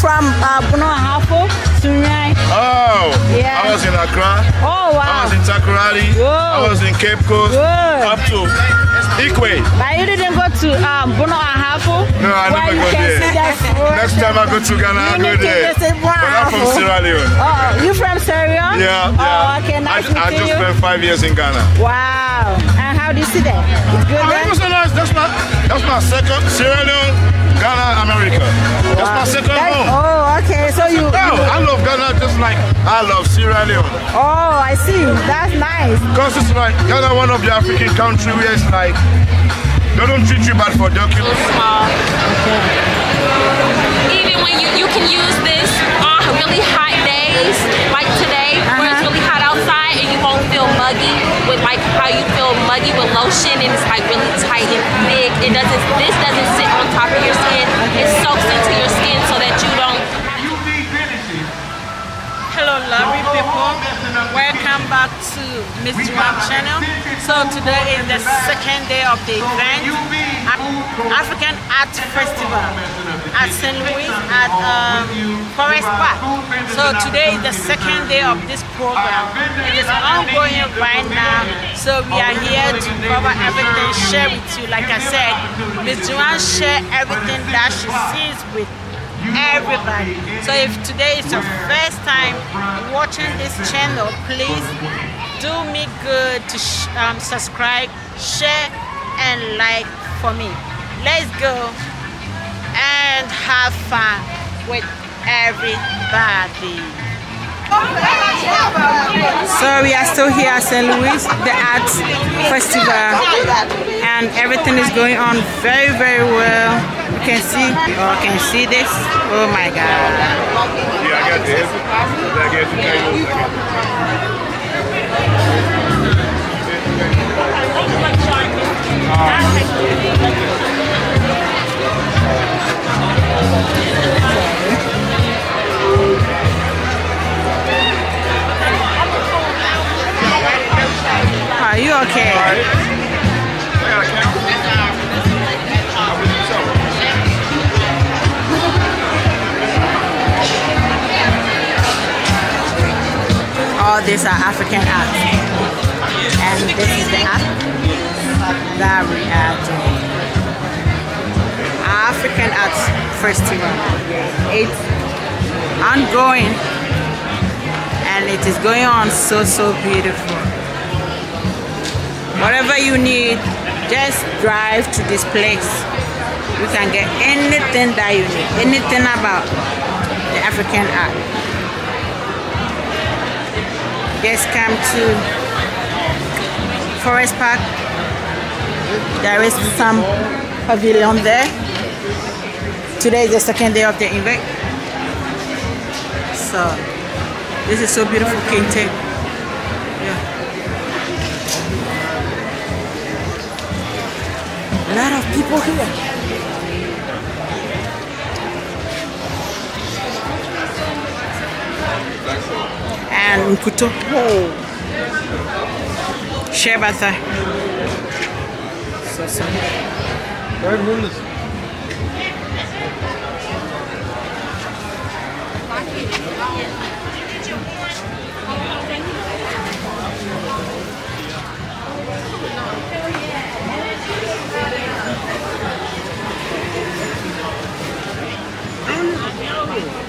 from uh, Bono Ahafo, Sunyani? Oh, Yeah. I was in Accra. Oh, wow. I was in Takoradi. Whoa. I was in Cape Coast. Good. Up to Ikwe. But you didn't go to um, Bono Ahafo? No, I never go there. see that fruit? Next time I go to Ghana, I'll go there. But I'm from Sierra Leone. Oh, you from Sierra Leone? Yeah, Oh, yeah. okay, nice I, I just you. spent five years in Ghana. Wow. And how do you see that? It's good Oh, it was so nice. That's my, that's my second Sierra Leone, Ghana, America. That's my second That- home. oh, okay. So you, Oh, you- I love Ghana just like I love Sierra Leone. oh, I see. That's nice. Because it's like Ghana, one of the African countries where it's like they don't treat you bad for documents. small. Even when you you can use this on really hot days, like today, where it's Uh-huh. really hot outside, and you won't feel muggy with like how you feel muggy with lotion, and it's like really tight and thick. It doesn't. This Miss Juan channel. So today is the second day of the event, African Art Festival at St. Louis at um, Forest Park. So today is the second day of this program. It is ongoing right now, so we are here to cover everything, share with you. Like I said, Miss Juan share everything that she sees with everybody. So if today is your first time watching this channel, please do me good to sh- um, subscribe, share, and like for me. Let's go and have fun with everybody. So we are still here at St. Louis, the Arts Festival, and everything is going on very, very well. You can see, oh, can you see this? Oh my God! Yeah, I got this. I got Are you okay? All these are African art, and this is the art that we are doing. African Arts Festival. It's ongoing and it is going on so so beautiful. Whatever you need, just drive to this place. You can get anything that you need, anything about the African art. Just come to Forest Park. There is some pavilion there. Today is the second day of the event. So this is so beautiful, Kente. Yeah. A lot of people here. And Nkuto. Oh. Shebata. So, so. Give us some shea butters. ten dollars in the market. I got a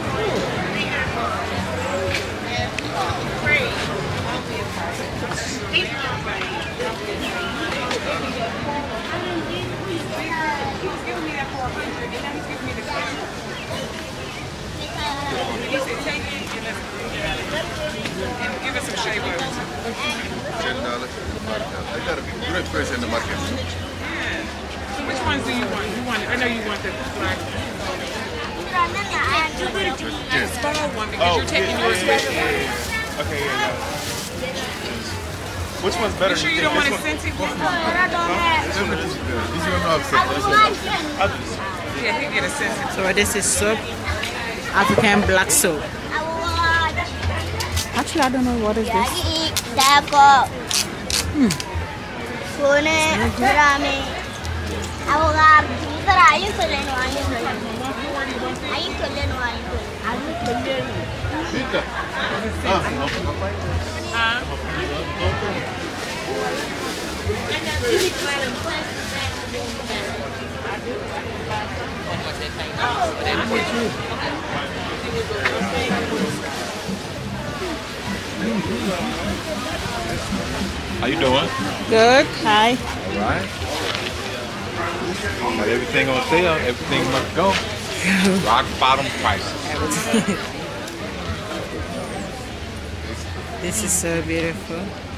you want I know you want the black. The small one because oh, you're taking yours with you. Okay, yeah, yeah. Which one's better? You sure you don't want a scented one? This one is good. This one not upset. This one Yeah, he get a scented. So this is soap, African black soap. Actually, I don't know what is this. Dapat. Kone How you doing? Good. Hi. All right. Got everything on sale. Everything must go. Rock bottom prices. This is so beautiful.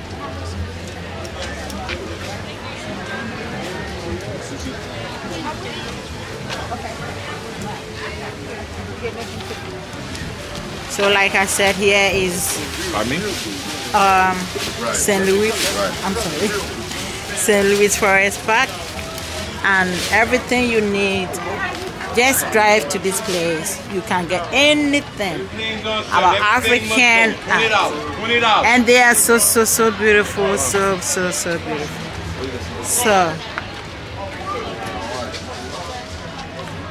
So like I said, here is um, St. Louis. I'm sorry, St. Louis Forest Park, and everything you need. Just drive to this place. You can get anything about African art. And they are so so so beautiful so so so beautiful. So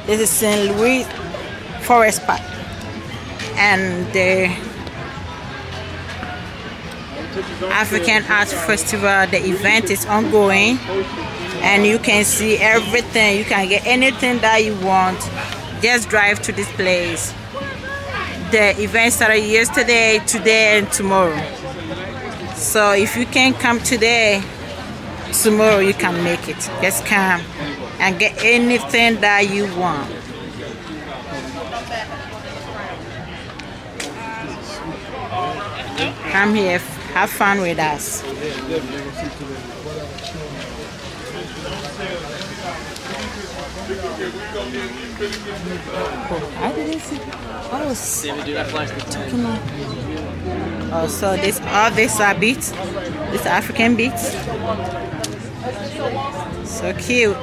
this is st louis forest park. And the african art festival the event is ongoing. And you can see everything. You can get anything that you want. Just drive to this place the event started yesterday, today, and tomorrow. So if you can't come today, tomorrow you can make it. Just come and get anything that you want. Come here, have fun with us. Oh, I didn't see. Oh, s- talking about- Oh, so this all these are beats. This African beats. So cute.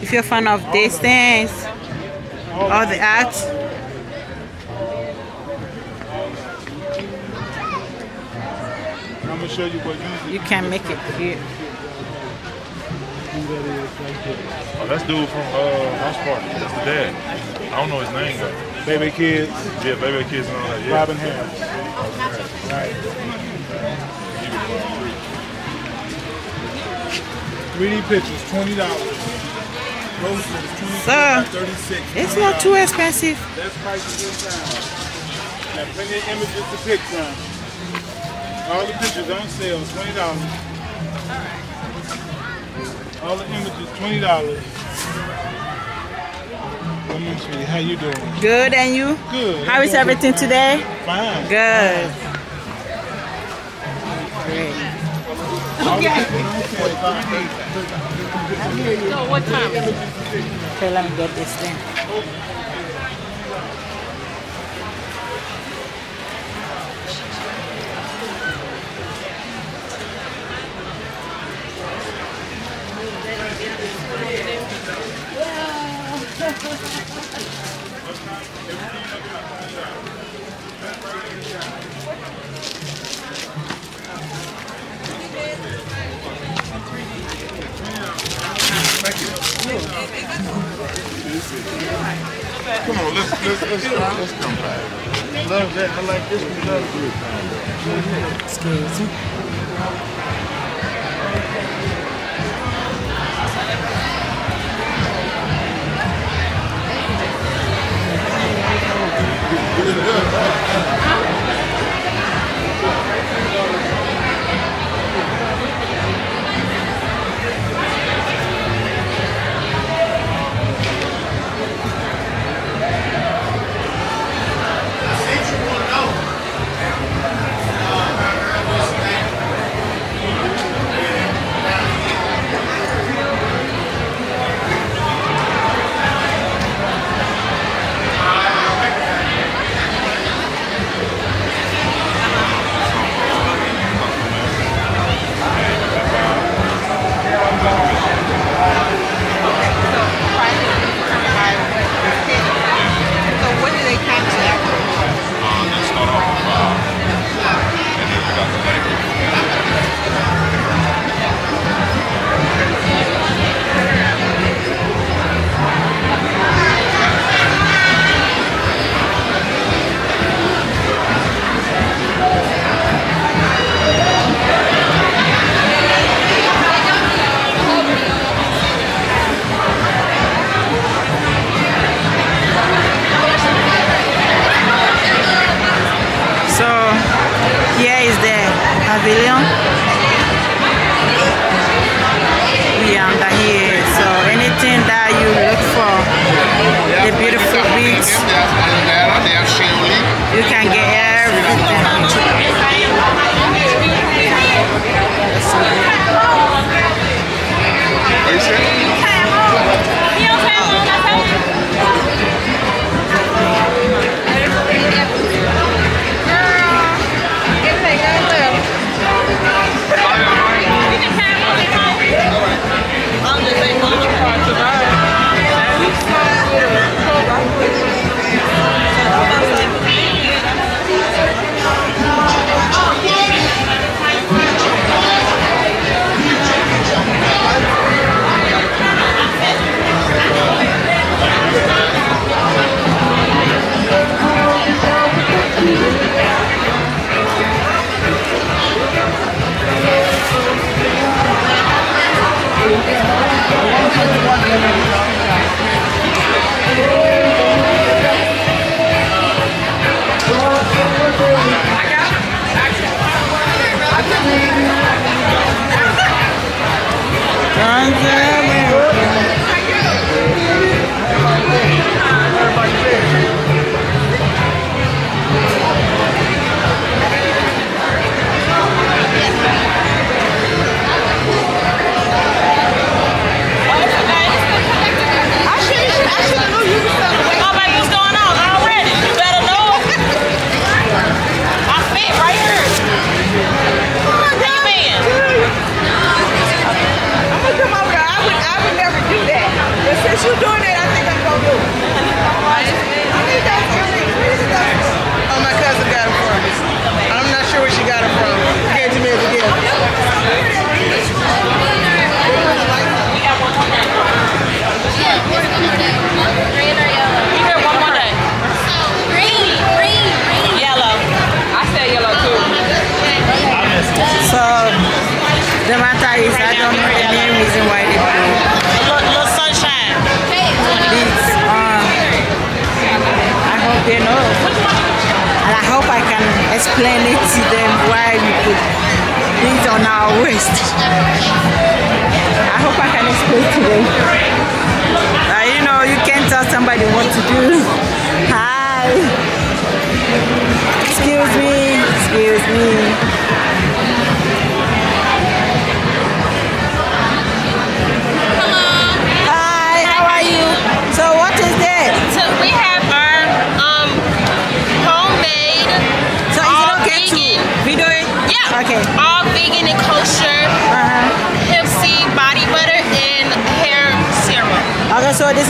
If you're a fan of these things, all the art. I'm gonna show you what music You can make it cute. That is right there. Oh, that's dude from uh, House Party. That's the dad. I don't know his name though. Baby kids, Yeah, baby kids and all that. Yeah. Robin Harris. Right. 3D pictures, twenty dollars. Sir. It's not too expensive. That's price of this time. Now plenty of images to pick from. All the pictures on sale, twenty dollars. All the images, twenty dollars. How you doing? Good, and you? Good. How is everything today? Fine. Good. Great. So what time? Okay, let me get this thing. Let's, let's. Love that. I like this one. Excuse me. Good, good. you can get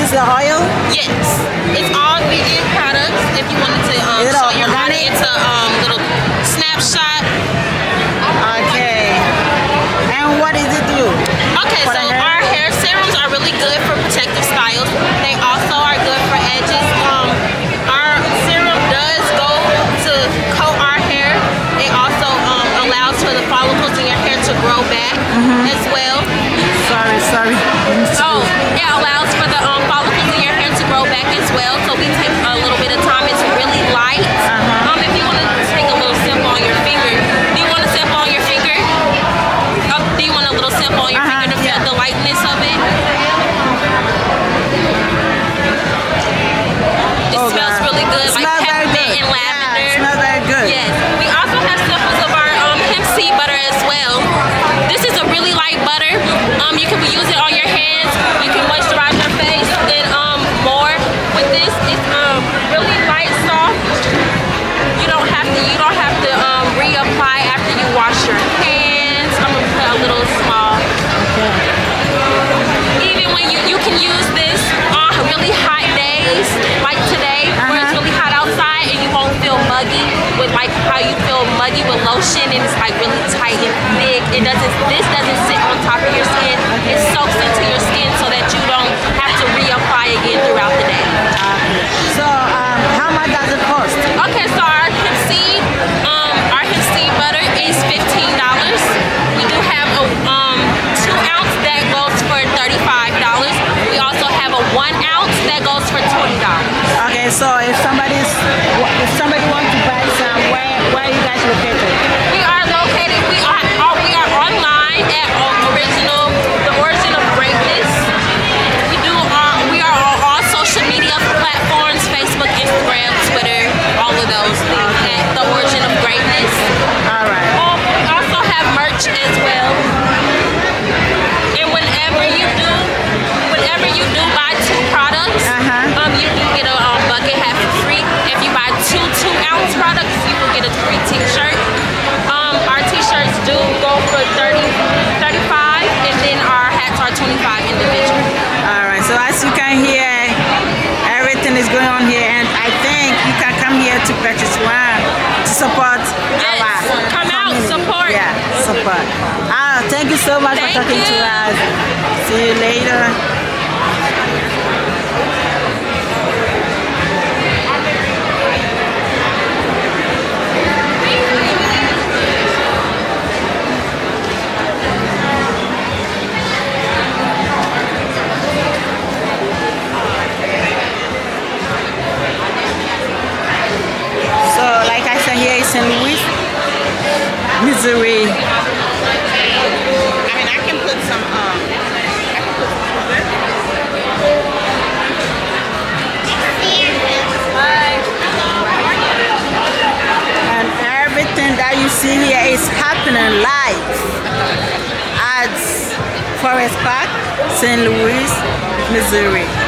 this the oil? Yes. It's all vegan products. If you wanted to um, show your audience a um, little snapshot. Okay. And what does it do? Okay, for so hair? our hair serums are really good for protective styles. They also are good for edges. Um, our serum does go to coat our hair. It also um, allows for the follicles in your hair to grow back mm -hmm. as well. Sorry, sorry. Oh, it allows for the free t-shirt. Um, our t-shirts do go for 30, 35 and then our hats are 25 individual. All right, so as you can hear, everything is going on here and I think you can come here to purchase one to support yes, our come family. out, support. Yeah, support. Ah, thank you so much thank for talking you. to us. See you later. Everything that you see here is happening live at Forest Park, St. Louis, Missouri.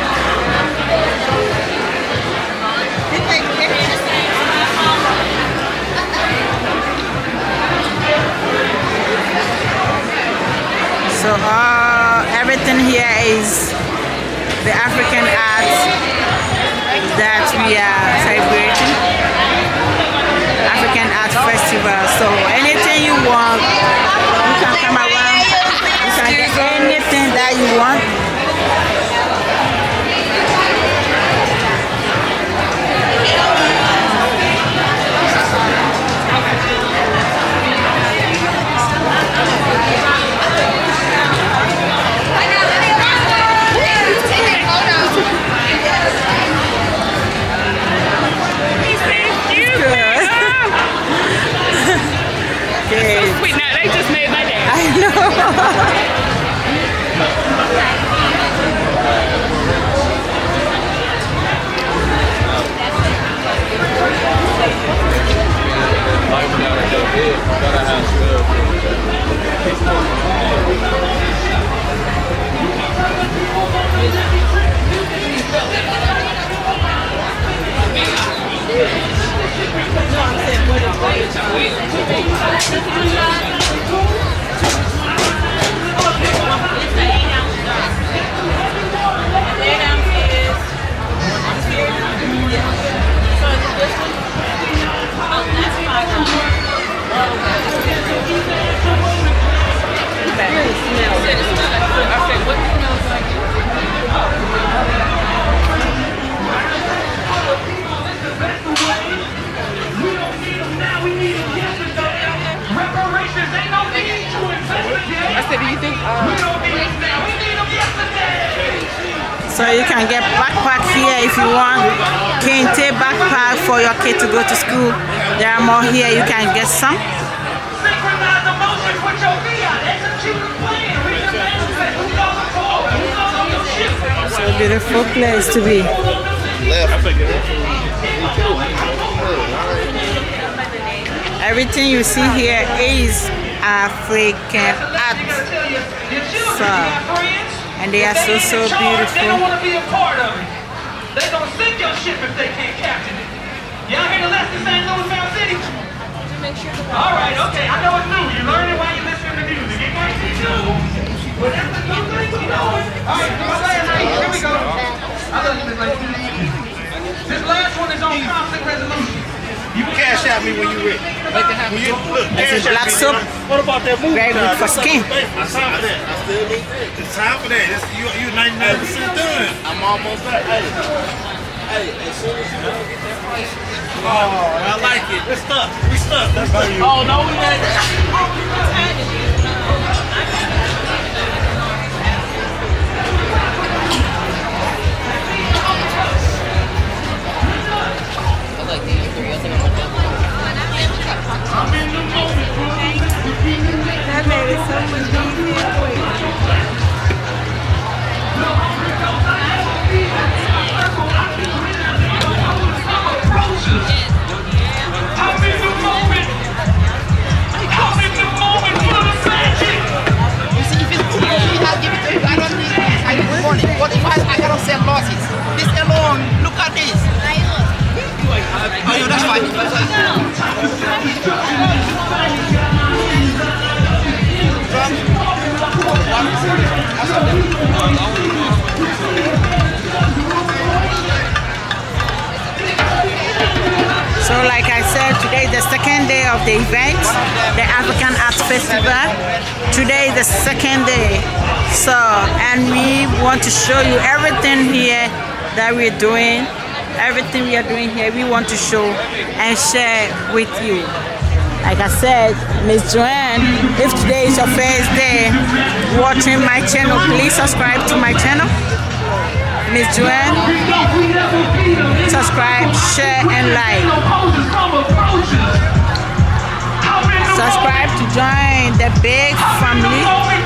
So uh, everything here is the African art that we are celebrating. African Art Festival. So anything you want, you can come around. You can get anything that you want. いただきます。Here if you want. Kente backpack for your kid to go to school. There are more here. You can get some. So beautiful place to be. Everything you see here is African art. So, and they are so so beautiful. Ship if they can't captain it. Y'all hear the lesson St. Louis Mound City? All right, okay. I know it's new. You learn it while you're listening to music. It might be new. But that's the new thing you know it. All right, come on, here we go. I love you, Miss Lacey. This last one is on conflict resolution. You cash out me when you ready. When you look, This is cash out black me. What about that movie? Very good for skin. It's time for that. I still need that. It's time for that. It's, you you 99 percent done. I'm almost there. Hey, hey, as soon as you go get that price. Oh, I like it. We're stuck. We stuck. That's Oh no, we ain't. That made it so much easier. Show you everything here that we're doing. Everything we are doing here, we want to show and share with you. Like I said, Miss Joan, if today is your first day watching my channel, please subscribe to my channel. Miss Joan, subscribe, share, and like. Subscribe to join the big family.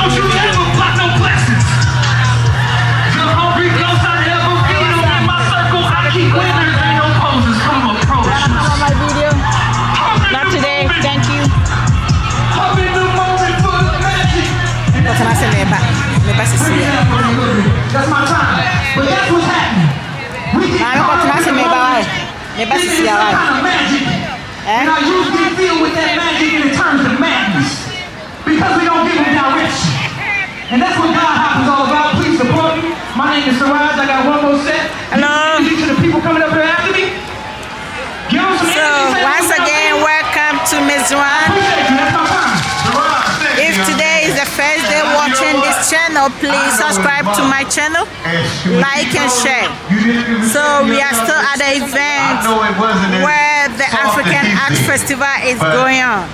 Don't you ever please subscribe to my channel, like and share. So we are still at the event where the African Art Festival is going on.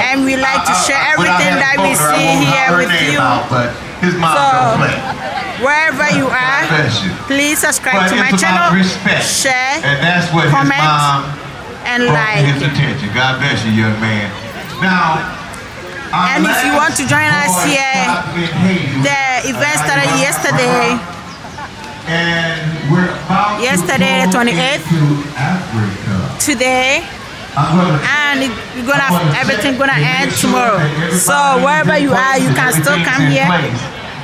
And we like to share everything that we see here with you. So. Wherever you are, please subscribe to my channel, share, And that's what his comment, and like. to his attention. God bless you, young man. Now, And if you want to join us here, boy stopped in Haiti. the event started yesterday. And we're about Yesterday, the 28th. into Africa. today and we're gonna everything gonna end tomorrow so wherever you are you can still come here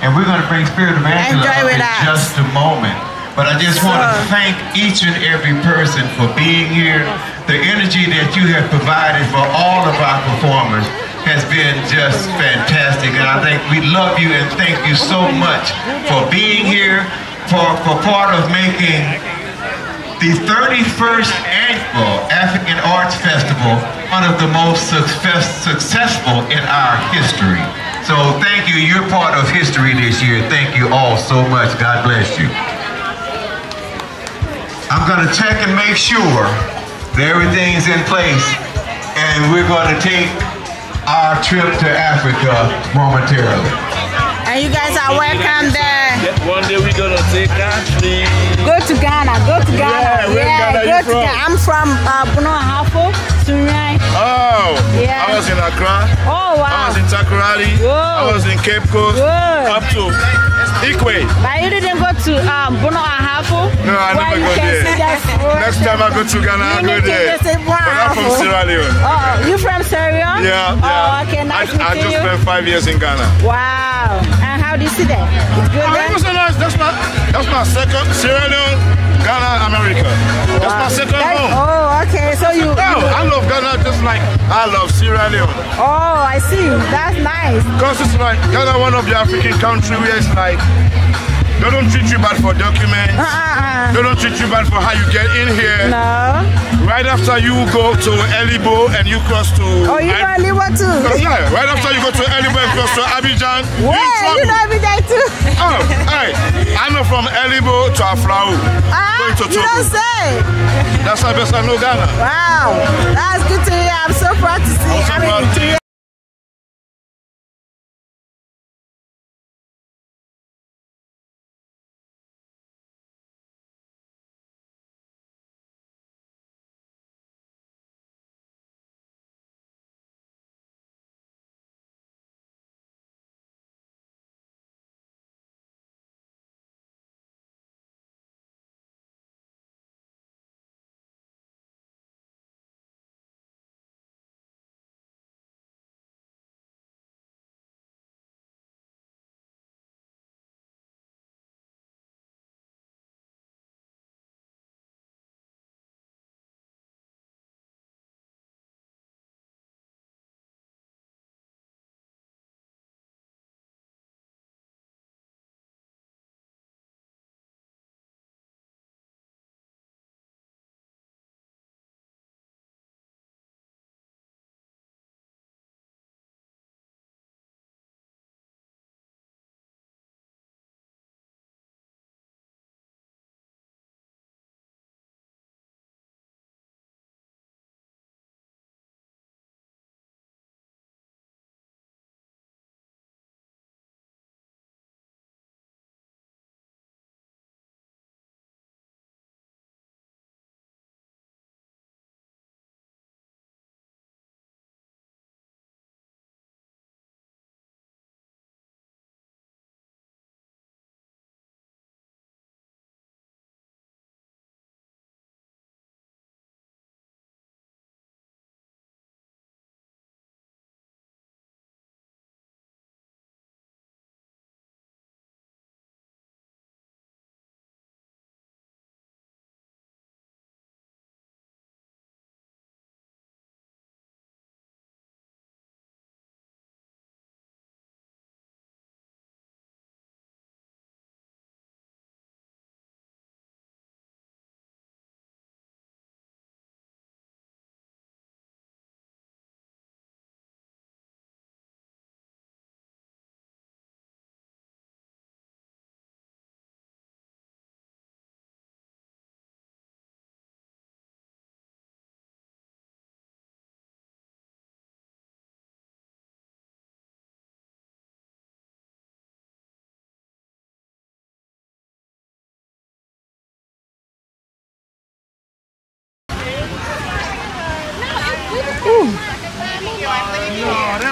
And we're going to bring Spirit of Angela in us. just a moment. But I just want to thank each and every person for being here. The energy that you have provided for all of our performers has been just fantastic. And I think we love you and thank you so much for being here, for, for part of making the 31st annual African Arts Festival, one of the most success, successful in our history. So thank you. You're part of history this year. Thank you all so much. God bless you. I'm going to check and make sure that everything's in place, and we're going to take our trip to Africa momentarily. and you guys are welcome there One day we're gonna take country. go to Ghana go to Ghana Yeah, where Ghana go you to from? Ghana I'm from uh, Bono Ahafo Sunyani Oh, Yeah. I was in Accra. oh wow. I was in Takoradi. I was in Cape Coast. Good. Up to Ikwe. but you didn't go to um, Bono Ahafo No, I never go there. see that food. Next time I go to Ghana, I'll You go there. But I'm from Sierra Leone. Oh, you from Sierra Leone? Yeah, yeah. Oh, okay, nice I, I just you. spent five years in Ghana. Wow. And how do you see that? It's good Oh, there? it was so nice. That's my, that's my second Sierra Leone, Ghana, America. That's my second That- home. oh, okay. So you. Oh, I love Ghana just like I love Sierra Leone. Oh, I see. That's nice. Because it's like Ghana, one of the African countries where it's like they don't treat you bad for documents. Uh-uh. They don't treat you bad for how you get in here. No. Right after you go to Elibo and you cross to. Oh, you know Liwa too? Yeah, right after you go to Elibo and cross to Abidjan, you Wait, trouble. you know day too? Oh, hey, I know from Elibo to Aflau. Ah, going to you don't Togo. say. That's how best I know Ghana. Wow. That's good to hear. I'm so proud to see. I'm so proud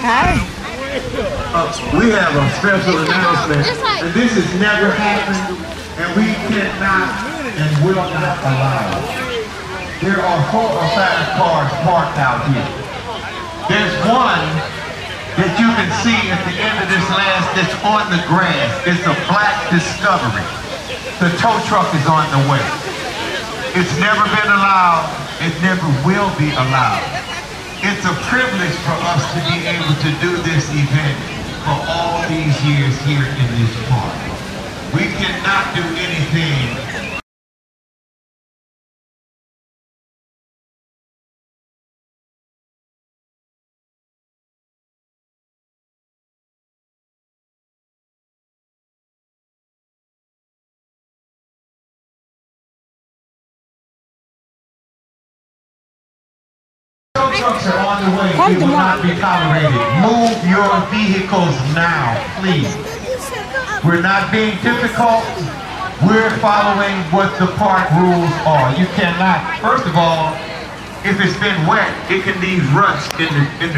Hi. Uh, we have a special announcement, and this has never happened, and we cannot and will not allow. it. There are four or five cars parked out here. There's one that you can see at the end of this last that's on the grass. It's a black Discovery. The tow truck is on the way. It's never been allowed. It never will be allowed. It's a privilege for us to be able to do this event for all these years here in this park. We cannot do anything Are on the way. It will not be tolerated. Move your vehicles now, please. We're not being difficult. We're following what the park rules are. You cannot, first of all, if it's been wet, it can leave ruts in the, in the